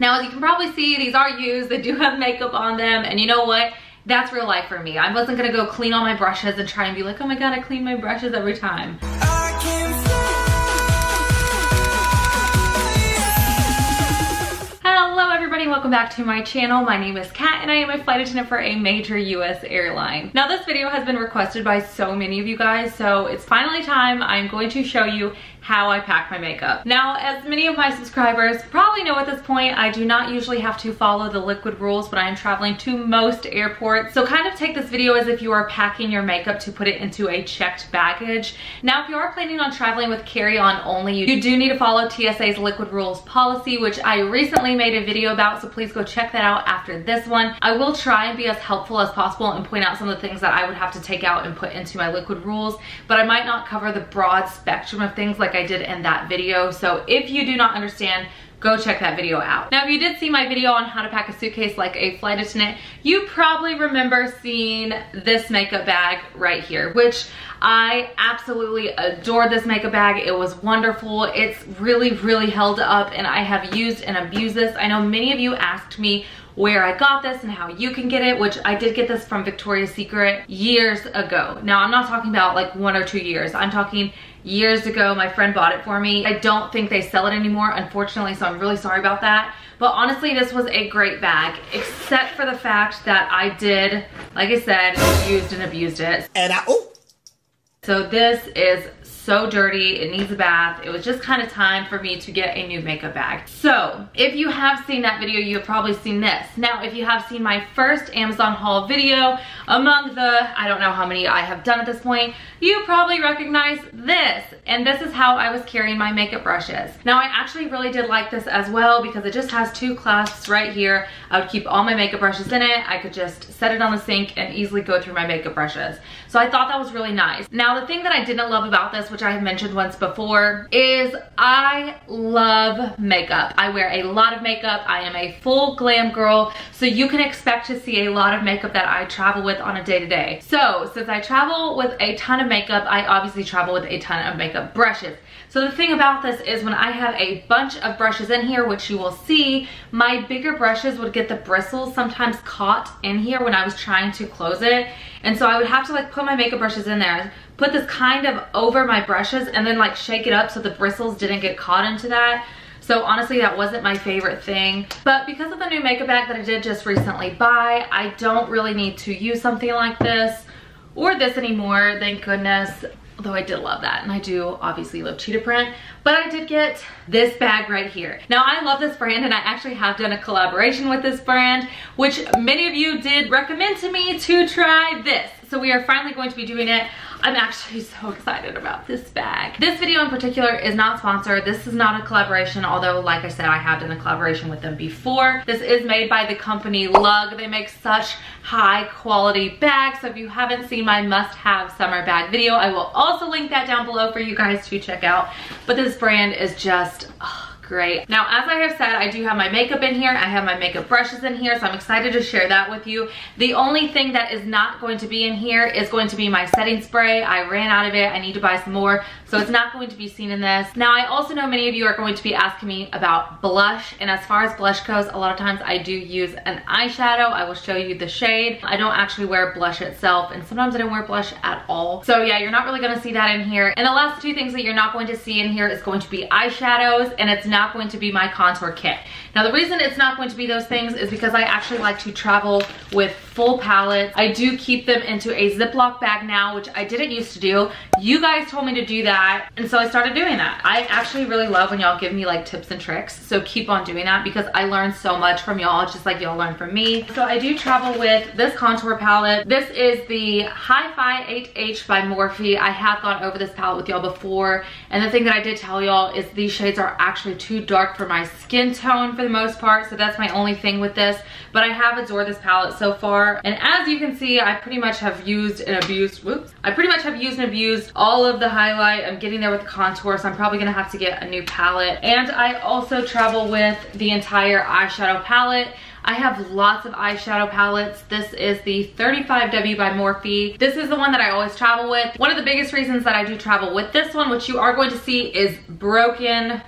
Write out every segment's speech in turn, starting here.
Now, as you can probably see, these are used. They do have makeup on them. And you know what? That's real life for me. I wasn't gonna go clean all my brushes and try and be like, oh my God, I clean my brushes every time. Hello everybody, welcome back to my channel. My name is Kat and I am a flight attendant for a major US airline. Now this video has been requested by so many of you guys, so it's finally time. I'm going to show you how I pack my makeup. Now, as many of my subscribers probably know at this point, I do not usually have to follow the liquid rules when I am traveling to most airports. So kind of take this video as if you are packing your makeup to put it into a checked baggage. Now, if you are planning on traveling with carry-on only, you do need to follow TSA's liquid rules policy, which I recently made a video about, so please go check that out after this one. I will try and be as helpful as possible and point out some of the things that I would have to take out and put into my liquid rules, but I might not cover the broad spectrum of things like I did in that video. So if you do not understand, go check that video out. Now, if you did see my video on how to pack a suitcase like a flight attendant, you probably remember seeing this makeup bag right here, which I absolutely adore this makeup bag. It was wonderful. It's really, really held up and I have used and abused this. I know many of you asked me where I got this and how you can get it, which I did get this from Victoria's Secret years ago. Now, I'm not talking about like one or two years. I'm talking years ago. My friend bought it for me. I don't think they sell it anymore, unfortunately, so I'm really sorry about that. But honestly, this was a great bag, except for the fact that I did, like I said, used and abused it. And I, oh. So this is so dirty, it needs a bath. It was just kind of time for me to get a new makeup bag. So if you have seen that video, you have probably seen this. Now, if you have seen my first Amazon haul video, among the, I don't know how many I have done at this point, you probably recognize this. And this is how I was carrying my makeup brushes. Now, I actually really did like this as well because it just has two clasps right here. I would keep all my makeup brushes in it. I could just set it on the sink and easily go through my makeup brushes. So I thought that was really nice. Now, the thing that I didn't love about this, which I have mentioned once before, is I love makeup. I wear a lot of makeup. I am a full glam girl. So you can expect to see a lot of makeup that I travel with on a day to day. So since I travel with a ton of makeup, I obviously travel with a ton of makeup brushes. So the thing about this is when I have a bunch of brushes in here, which you will see, my bigger brushes would get the bristles sometimes caught in here when I was trying to close it. And so I would have to like put my makeup brushes in there, put this kind of over my brushes and then like shake it up so the bristles didn't get caught into that. So honestly, that wasn't my favorite thing. But because of the new makeup bag that I did just recently buy, I don't really need to use something like this or this anymore, thank goodness. Although I did love that and I do obviously love cheetah print but I did get this bag right here. Now I love this brand and I actually have done a collaboration with this brand which many of you did recommend to me to try this so we are finally going to be doing it I'm actually so excited about this bag. This video in particular is not sponsored. This is not a collaboration, although like I said, I have done a collaboration with them before. This is made by the company Lug. They make such high quality bags. So if you haven't seen my must have summer bag video, I will also link that down below for you guys to check out. But this brand is just, oh, great. Now, as I have said, I do have my makeup in here. I have my makeup brushes in here, so I'm excited to share that with you. The only thing that is not going to be in here is going to be my setting spray. I ran out of it. I need to buy some more, so it's not going to be seen in this. Now, I also know many of you are going to be asking me about blush, and as far as blush goes, a lot of times I do use an eyeshadow. I will show you the shade. I don't actually wear blush itself, and sometimes I don't wear blush at all. So yeah, you're not really gonna see that in here. And the last two things that you're not going to see in here is going to be eyeshadows, and it's not not going to be my contour kit. Now the reason it's not going to be those things is because I actually like to travel with full palettes. I do keep them into a Ziploc bag now, which I didn't used to do. You guys told me to do that, and so I started doing that. I actually really love when y'all give me like tips and tricks, so keep on doing that because I learned so much from y'all, just like y'all learn from me. So I do travel with this contour palette. This is the Hi-Fi 8H by Morphe. I have gone over this palette with y'all before, and the thing that I did tell y'all is these shades are actually too dark for my skin tone for the most part, so that's my only thing with this. But I have adored this palette so far. And as you can see, I pretty much have used and abused, whoops. I pretty much have used and abused all of the highlight. I'm getting there with the contour, so I'm probably gonna have to get a new palette. And I also travel with the entire eyeshadow palette. I have lots of eyeshadow palettes. This is the 35W by Morphe. This is the one that I always travel with. One of the biggest reasons that I do travel with this one, which you are going to see is broken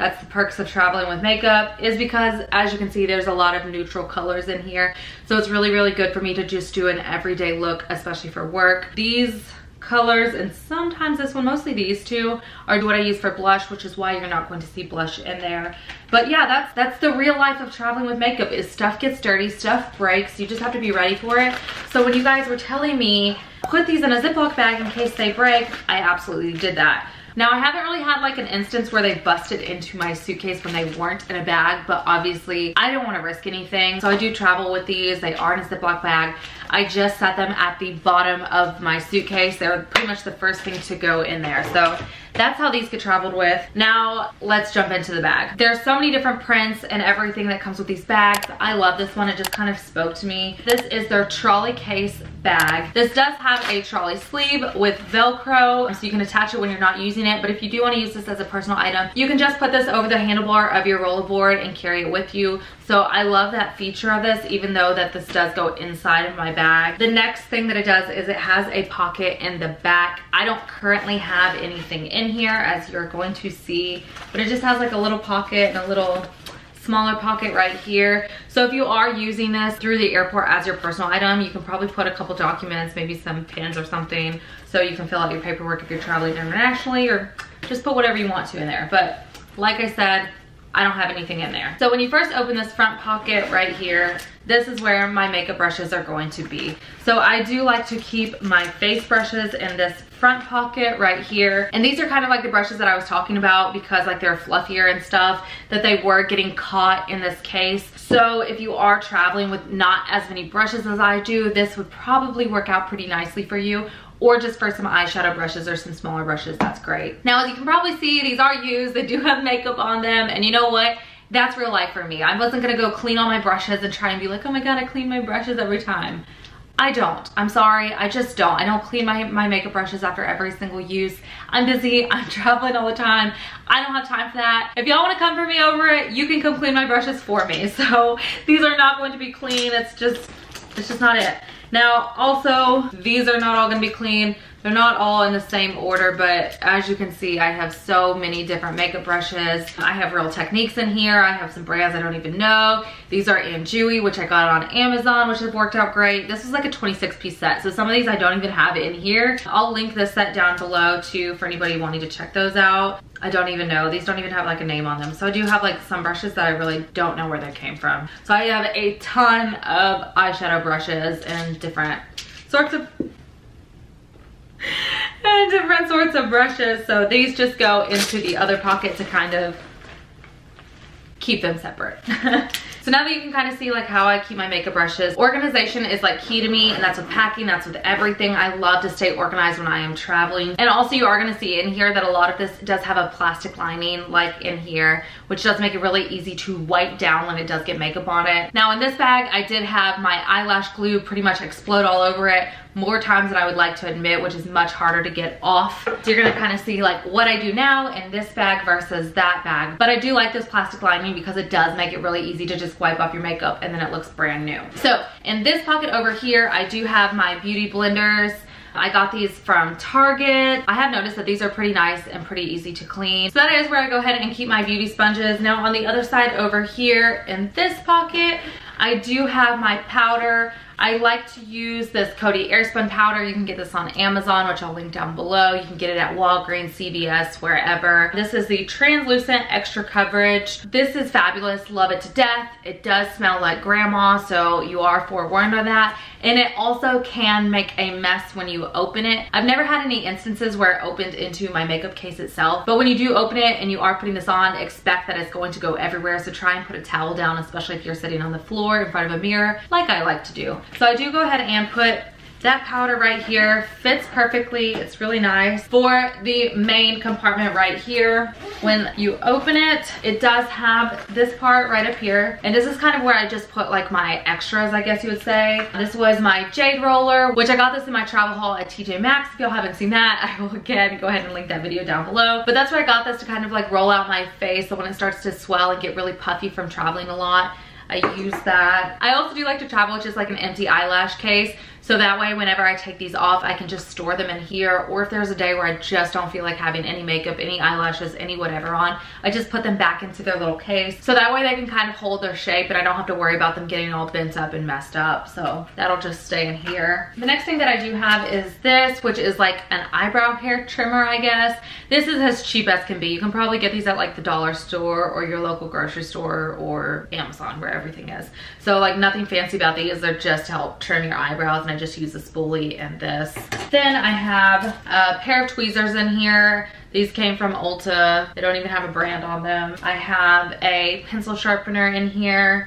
That's the perks of traveling with makeup is because as you can see, there's a lot of neutral colors in here. So it's really, really good for me to just do an everyday look, especially for work. These colors and sometimes this one mostly these two are what i use for blush which is why you're not going to see blush in there but yeah that's that's the real life of traveling with makeup is stuff gets dirty stuff breaks you just have to be ready for it so when you guys were telling me put these in a ziploc bag in case they break i absolutely did that now I haven't really had like an instance where they busted into my suitcase when they weren't in a bag, but obviously I don't wanna risk anything. So I do travel with these, they are in a Ziploc bag. I just set them at the bottom of my suitcase. They're pretty much the first thing to go in there. So that's how these get traveled with. Now let's jump into the bag. There's so many different prints and everything that comes with these bags. I love this one. It just kind of spoke to me. This is their trolley case bag. This does have a trolley sleeve with Velcro so you can attach it when you're not using it. But if you do want to use this as a personal item, you can just put this over the handlebar of your rollerboard and carry it with you. So I love that feature of this, even though that this does go inside of my bag. The next thing that it does is it has a pocket in the back. I don't currently have anything in here as you're going to see, but it just has like a little pocket and a little smaller pocket right here. So if you are using this through the airport as your personal item, you can probably put a couple documents, maybe some pins or something, so you can fill out your paperwork if you're traveling internationally or just put whatever you want to in there. But like I said, I don't have anything in there. So when you first open this front pocket right here, this is where my makeup brushes are going to be. So I do like to keep my face brushes in this front pocket right here. And these are kind of like the brushes that I was talking about because like they're fluffier and stuff that they were getting caught in this case. So if you are traveling with not as many brushes as I do, this would probably work out pretty nicely for you or just for some eyeshadow brushes or some smaller brushes, that's great. Now, as you can probably see, these are used. They do have makeup on them. And you know what? That's real life for me. I wasn't gonna go clean all my brushes and try and be like, oh my God, I clean my brushes every time. I don't. I'm sorry. I just don't. I don't clean my, my makeup brushes after every single use. I'm busy. I'm traveling all the time. I don't have time for that. If y'all want to come for me over it, you can come clean my brushes for me. So these are not going to be clean. It's just, it's just not it. Now, also, these are not all gonna be clean. They're not all in the same order, but as you can see, I have so many different makeup brushes. I have Real Techniques in here. I have some brands I don't even know. These are Anjui, which I got on Amazon, which have worked out great. This is like a 26 piece set. So some of these I don't even have in here. I'll link this set down below too for anybody wanting to check those out. I don't even know. These don't even have like a name on them. So I do have like some brushes that I really don't know where they came from. So I have a ton of eyeshadow brushes and different sorts of and different sorts of brushes. So these just go into the other pocket to kind of keep them separate. So now that you can kind of see like how I keep my makeup brushes, organization is like key to me and that's with packing, that's with everything. I love to stay organized when I am traveling. And also you are gonna see in here that a lot of this does have a plastic lining like in here, which does make it really easy to wipe down when it does get makeup on it. Now in this bag, I did have my eyelash glue pretty much explode all over it more times than I would like to admit, which is much harder to get off. So you're gonna kind of see like what I do now in this bag versus that bag. But I do like this plastic lining because it does make it really easy to just wipe off your makeup and then it looks brand new. So in this pocket over here, I do have my beauty blenders. I got these from Target. I have noticed that these are pretty nice and pretty easy to clean. So that is where I go ahead and keep my beauty sponges. Now on the other side over here in this pocket, I do have my powder. I like to use this Coty Airspun powder. You can get this on Amazon, which I'll link down below. You can get it at Walgreens, CVS, wherever. This is the translucent extra coverage. This is fabulous. Love it to death. It does smell like grandma, so you are forewarned on that. And it also can make a mess when you open it. I've never had any instances where it opened into my makeup case itself, but when you do open it and you are putting this on, expect that it's going to go everywhere. So try and put a towel down, especially if you're sitting on the floor in front of a mirror, like I like to do. So I do go ahead and put that powder right here fits perfectly. It's really nice. For the main compartment right here, when you open it, it does have this part right up here. And this is kind of where I just put like my extras, I guess you would say. This was my jade roller, which I got this in my travel haul at TJ Maxx. If y'all haven't seen that, I will again go ahead and link that video down below. But that's where I got this to kind of like roll out my face so when it starts to swell and get really puffy from traveling a lot. I use that. I also do like to travel with just like an empty eyelash case. So that way, whenever I take these off, I can just store them in here. Or if there's a day where I just don't feel like having any makeup, any eyelashes, any whatever on, I just put them back into their little case. So that way they can kind of hold their shape and I don't have to worry about them getting all bent up and messed up. So that'll just stay in here. The next thing that I do have is this, which is like an eyebrow hair trimmer, I guess. This is as cheap as can be. You can probably get these at like the dollar store or your local grocery store or Amazon where everything is. So like nothing fancy about these. They're just to help trim your eyebrows and I just use a spoolie and this. Then I have a pair of tweezers in here. These came from Ulta. They don't even have a brand on them. I have a pencil sharpener in here.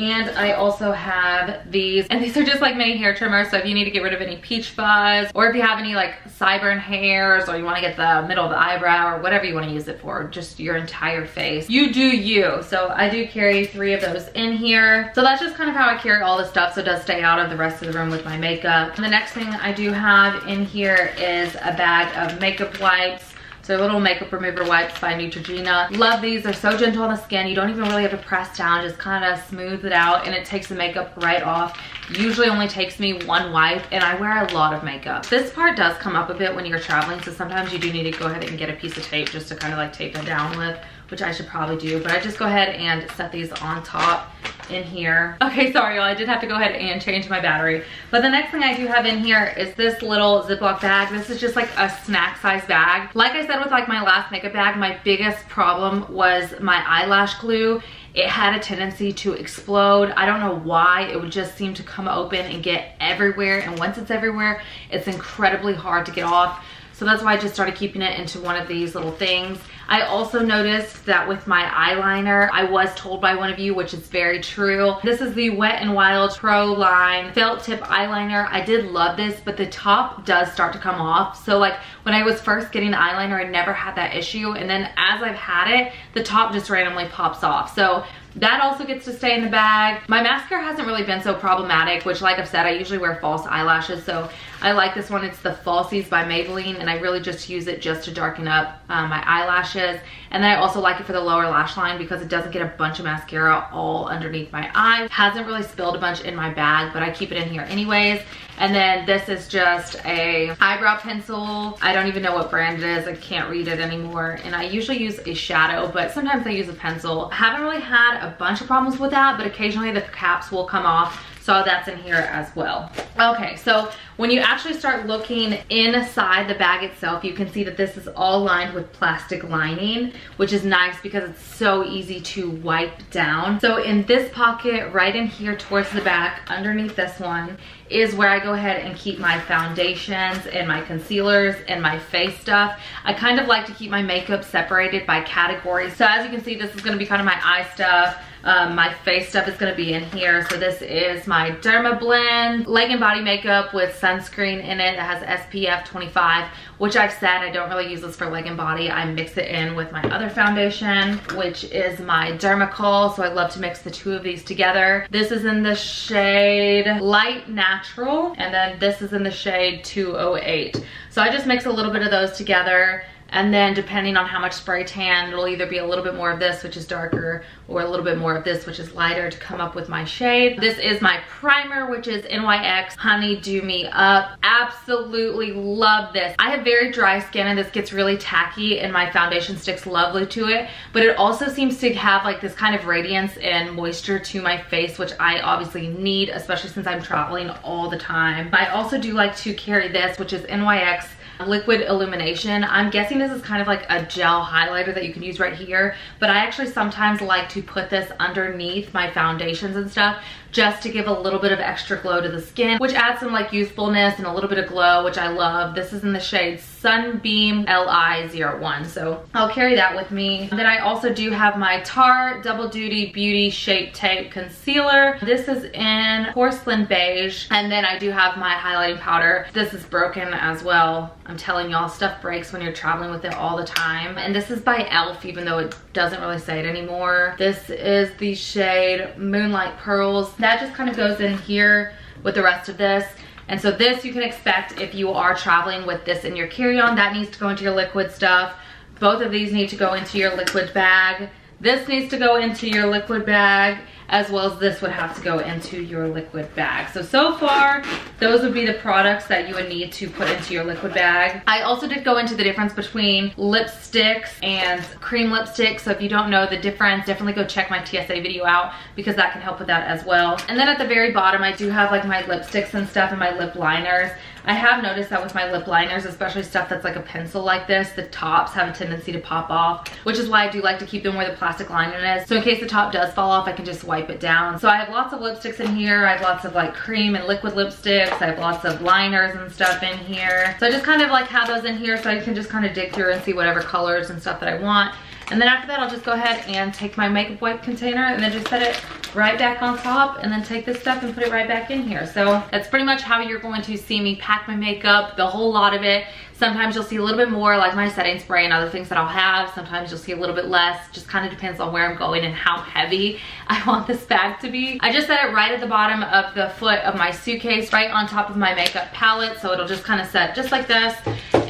And I also have these, and these are just like mini hair trimmers. So if you need to get rid of any peach fuzz, or if you have any like sideburn hairs, or you wanna get the middle of the eyebrow, or whatever you wanna use it for, just your entire face. You do you. So I do carry three of those in here. So that's just kind of how I carry all the stuff, so it does stay out of the rest of the room with my makeup. And the next thing I do have in here is a bag of makeup wipes. So little makeup remover wipes by Neutrogena. Love these, they're so gentle on the skin. You don't even really have to press down, just kind of smooth it out and it takes the makeup right off. Usually only takes me one wipe and I wear a lot of makeup. This part does come up a bit when you're traveling, so sometimes you do need to go ahead and get a piece of tape just to kind of like tape it down with, which I should probably do. But I just go ahead and set these on top in here. Okay, sorry y'all, I did have to go ahead and change my battery. But the next thing I do have in here is this little Ziploc bag. This is just like a snack size bag. Like I said with like my last makeup bag, my biggest problem was my eyelash glue it had a tendency to explode. I don't know why. It would just seem to come open and get everywhere. And once it's everywhere, it's incredibly hard to get off. So that's why I just started keeping it into one of these little things. I also noticed that with my eyeliner, I was told by one of you, which is very true. This is the Wet n Wild Pro Line Felt Tip Eyeliner. I did love this, but the top does start to come off. So like when I was first getting the eyeliner, I never had that issue. And then as I've had it, the top just randomly pops off. So that also gets to stay in the bag. My mascara hasn't really been so problematic, which like I've said, I usually wear false eyelashes. So I like this one. It's the Falsies by Maybelline and I really just use it just to darken up um, my eyelashes. And then I also like it for the lower lash line because it doesn't get a bunch of mascara all underneath my eye. Hasn't really spilled a bunch in my bag, but I keep it in here anyways. And then this is just a eyebrow pencil. I don't even know what brand it is. I can't read it anymore. And I usually use a shadow, but sometimes I use a pencil. I haven't really had a bunch of problems with that, but occasionally the caps will come off so that's in here as well. Okay, so when you actually start looking inside the bag itself, you can see that this is all lined with plastic lining, which is nice because it's so easy to wipe down. So in this pocket, right in here towards the back, underneath this one, is where I go ahead and keep my foundations and my concealers and my face stuff. I kind of like to keep my makeup separated by categories. So as you can see, this is gonna be kind of my eye stuff, um, my face stuff is gonna be in here. So this is my Dermablend Leg and Body Makeup with sunscreen in it. It has SPF 25, which I've said I don't really use this for leg and body. I mix it in with my other foundation, which is my Dermacol. So I love to mix the two of these together. This is in the shade Light Natural, and then this is in the shade 208. So I just mix a little bit of those together and then depending on how much spray tan, it'll either be a little bit more of this, which is darker, or a little bit more of this, which is lighter to come up with my shade. This is my primer, which is NYX Honey Dew Me Up. Absolutely love this. I have very dry skin and this gets really tacky and my foundation sticks lovely to it, but it also seems to have like this kind of radiance and moisture to my face, which I obviously need, especially since I'm traveling all the time. I also do like to carry this, which is NYX liquid illumination. I'm guessing this is kind of like a gel highlighter that you can use right here, but I actually sometimes like to put this underneath my foundations and stuff just to give a little bit of extra glow to the skin, which adds some like youthfulness and a little bit of glow, which I love. This is in the shade Sunbeam LI01, so I'll carry that with me. Then I also do have my Tarte Double Duty Beauty Shape Tape Concealer. This is in Porcelain Beige, and then I do have my highlighting powder. This is broken as well. I'm telling y'all, stuff breaks when you're traveling with it all the time. And this is by e.l.f. even though it doesn't really say it anymore. This is the shade Moonlight Pearls. That just kind of goes in here with the rest of this. And so this you can expect if you are traveling with this in your carry-on. That needs to go into your liquid stuff. Both of these need to go into your liquid bag. This needs to go into your liquid bag as well as this would have to go into your liquid bag. So, so far, those would be the products that you would need to put into your liquid bag. I also did go into the difference between lipsticks and cream lipsticks. So if you don't know the difference, definitely go check my TSA video out because that can help with that as well. And then at the very bottom, I do have like my lipsticks and stuff and my lip liners. I have noticed that with my lip liners, especially stuff that's like a pencil like this, the tops have a tendency to pop off, which is why I do like to keep them where the plastic lining is. So in case the top does fall off, I can just wipe it down. So I have lots of lipsticks in here. I have lots of like cream and liquid lipsticks. I have lots of liners and stuff in here. So I just kind of like have those in here so I can just kind of dig through and see whatever colors and stuff that I want. And then after that, I'll just go ahead and take my makeup wipe container and then just set it right back on top and then take this stuff and put it right back in here. So that's pretty much how you're going to see me pack my makeup, the whole lot of it. Sometimes you'll see a little bit more like my setting spray and other things that I'll have. Sometimes you'll see a little bit less. Just kind of depends on where I'm going and how heavy I want this bag to be. I just set it right at the bottom of the foot of my suitcase, right on top of my makeup palette. So it'll just kind of set just like this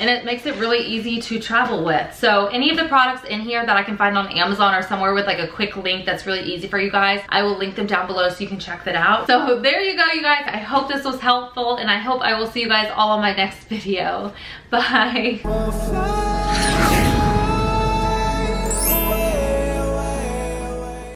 and it makes it really easy to travel with. So any of the products in here that I can find on Amazon or somewhere with like a quick link that's really easy for you guys, I will link them down below so you can check that out. So there you go, you guys. I hope this was helpful and I hope I will see you guys all on my next video. Bye.